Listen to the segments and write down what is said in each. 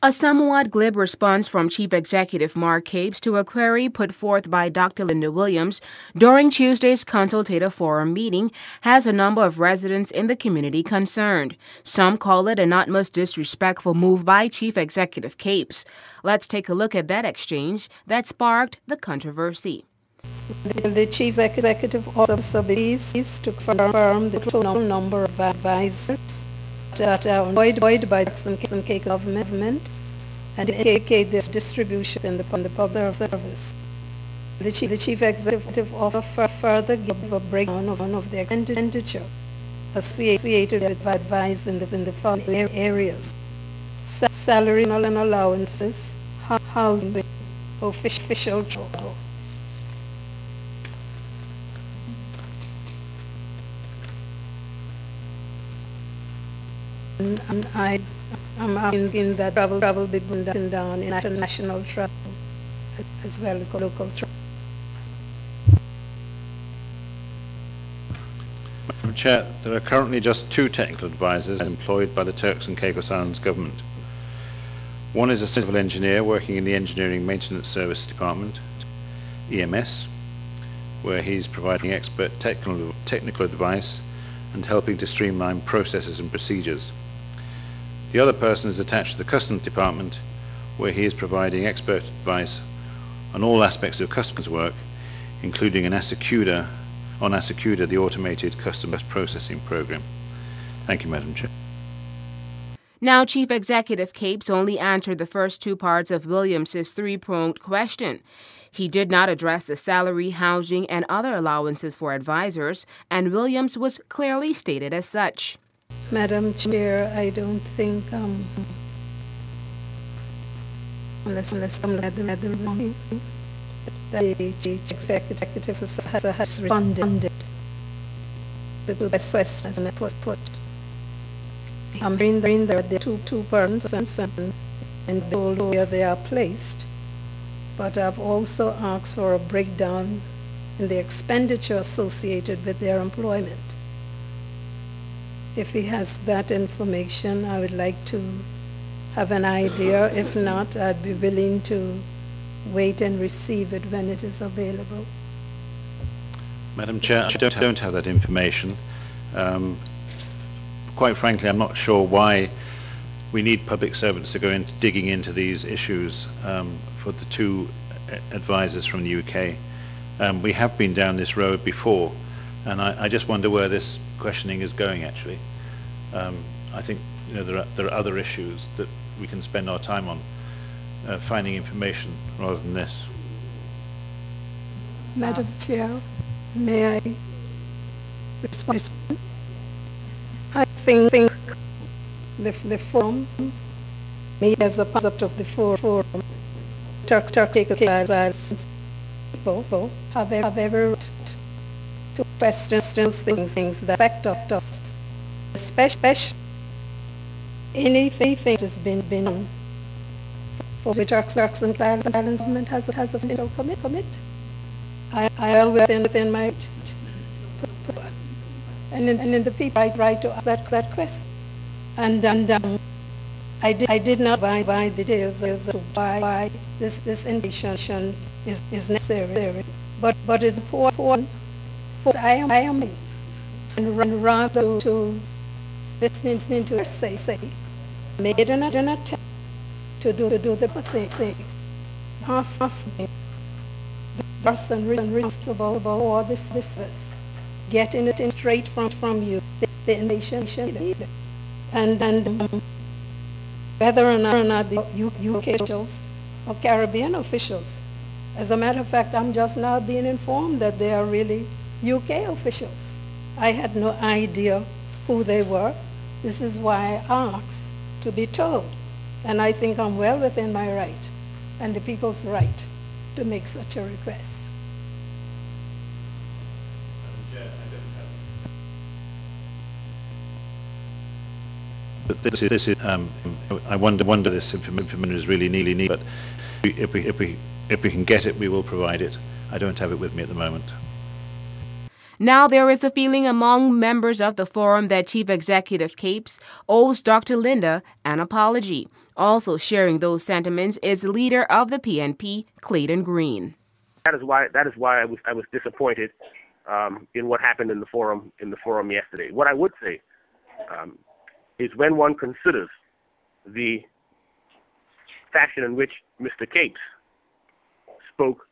A somewhat glib response from Chief Executive Mark Capes to a query put forth by Dr. Linda Williams during Tuesday's consultative forum meeting has a number of residents in the community concerned. Some call it a not most disrespectful move by Chief Executive Capes. Let's take a look at that exchange that sparked the controversy. The Chief Executive Officer believes to confirm the total number of advisors that are employed by the K government and indicate their distribution in the, in the public service. The chief, the chief executive officer further gave a breakdown of, of the expenditure associated with advice in the, in the following areas. Salary and allowances, housing, official travel. And, I am asking that travel, travel be broken down in international travel as well as local travel. Madam Chair, there are currently just two technical advisors employed by the Turks and Caicos Islands government. One is a civil engineer working in the Engineering Maintenance Service Department, EMS, where he's providing expert technical, technical advice and helping to streamline processes and procedures. The other person is attached to the Customs Department, where he is providing expert advice on all aspects of customs work, including an ASYCUDA, on ASYCUDA, the Automated Customs Processing Program. Thank you, Madam Chair. Now, Chief Executive Capes only answered the first two parts of Williams's three-pronged question. He did not address the salary, housing, and other allowances for advisors, and Williams was clearly stated as such. Madam Chair, I don't think, um, unless, unless I'm led the, the wrong, the executive has, has responded the best question that was put. I'm bringing there the two, two persons and, and told where they are placed, but I've also asked for a breakdown in the expenditure associated with their employment. If he has that information, I would like to have an idea. If not, I'd be willing to wait and receive it when it is available. Madam Chair, I don't, don't have that information. Um, quite frankly, I'm not sure why we need public servants to go into digging into these issues um, for the two advisors from the UK. Um, we have been down this road before, and I, I, just wonder where this questioning is going actually. Um, I think you know, there, are, there are other issues that we can spend our time on uh, finding information rather than this. Madam Chair, may I respond? I think, think the, the forum, me as a part of the forum, Turk, Turk, take as people have, have ever to question those things, that affect us especially anything that has been been for which our and Islands government has has a financial commit commit. I I always within within my and then, and then the people I right to ask that that question and and um, I did I did not buy buy the details as to why, why this this information is is necessary, but but it's important for I am I am and run rather to listening to her say, say, made an, attempt to do, to do the thing, thing. Asking the person responsible for this, this, this, getting it in straight from, from you, the, the nation leader. And, and um, whether or not, or not the UK officials or Caribbean officials. As a matter of fact, I'm just now being informed that they are really UK officials. I had no idea who they were. This is why I ask to be told. And I think I'm well within my right and the people's right to make such a request. This is, this is um, I wonder, wonder this information is really needed, but if we, if, we, if we can get it, we will provide it. I don't have it with me at the moment. Now there is a feeling among members of the forum that Chief Executive Capes owes Dr. Linda an apology. Also sharing those sentiments is leader of the PNP, Clayton Greene. That is why that is why I was I was disappointed um, in what happened in the forum in the forum yesterday. What I would say um, is when one considers the fashion in which Mr. Capes spoke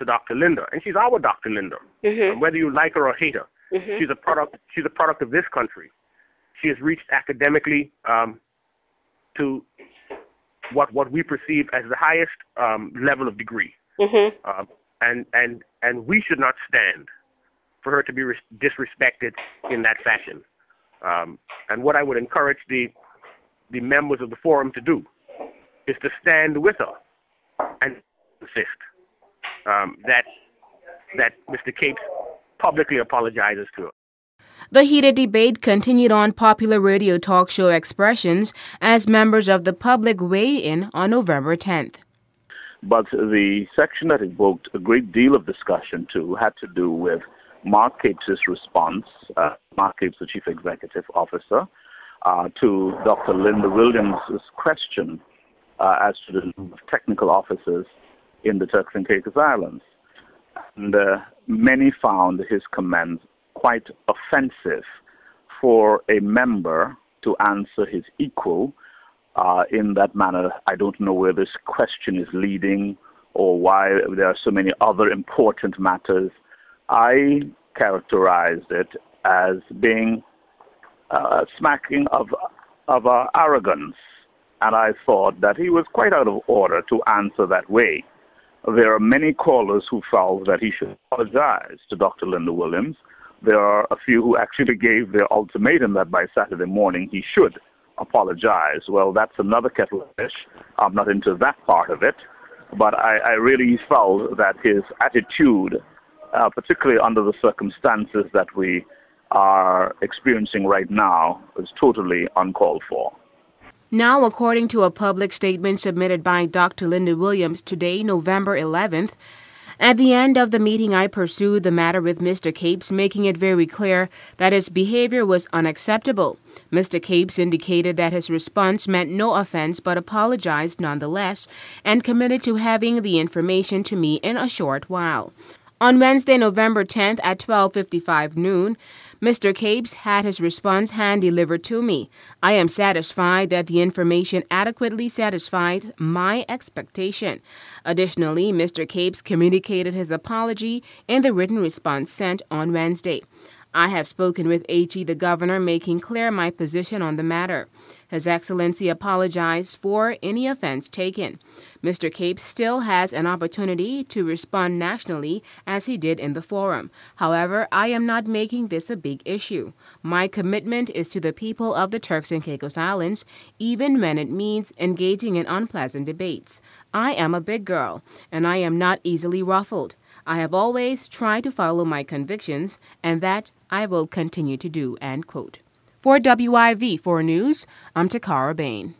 to Dr. Linda, and she's our Dr. Linda, mm-hmm. whether you like her or hate her. Mm-hmm. She's a product. She's a product of this country. She has reached academically um, to what what we perceive as the highest um, level of degree, mm-hmm. uh, and and and we should not stand for her to be res- disrespected in that fashion. Um, and what I would encourage the the members of the forum to do is to stand with her and insist um, that that Mr. Capes publicly apologizes to. The heated debate continued on popular radio talk show expressions as members of the public weigh in on November 10th. But the section that evoked a great deal of discussion too had to do with Mark Capes' response, uh, Mark Capes, the Chief Executive Officer, uh, to Dr. Linda Williams' question uh, as to the technical officers in the Turks and Caicos Islands. And uh, many found his comments quite offensive for a member to answer his equal uh, in that manner. I don't know where this question is leading or why there are so many other important matters. I characterized it as being uh, smacking of of uh, arrogance, and I thought that he was quite out of order to answer that way. There are many callers who felt that he should apologize to Dr. Linda Williams. There are a few who actually gave their ultimatum that by Saturday morning he should apologize. Well, that's another kettle of fish. I'm not into that part of it. But I, I really felt that his attitude, uh, particularly under the circumstances that we are experiencing right now, is totally uncalled for. Now, according to a public statement submitted by Dr. Linda Williams today, November 11th, at the end of the meeting, I pursued the matter with Mr. Capes, making it very clear that his behavior was unacceptable. Mr. Capes indicated that his response meant no offense but apologized nonetheless and committed to having the information to me in a short while. On Wednesday, November 10th at 12:55 noon, Mr. Capes had his response hand delivered to me. I am satisfied that the information adequately satisfied my expectation. Additionally, Mr. Capes communicated his apology in the written response sent on Wednesday. I have spoken with H.E. the governor, making clear my position on the matter. His Excellency apologized for any offense taken. Mr. Cape still has an opportunity to respond nationally as he did in the forum. However, I am not making this a big issue. My commitment is to the people of the Turks and Caicos Islands, even when it means engaging in unpleasant debates. I am a big girl, and I am not easily ruffled. I have always tried to follow my convictions, and that I will continue to do. End quote. For WIV4 News, I'm Takara Bain.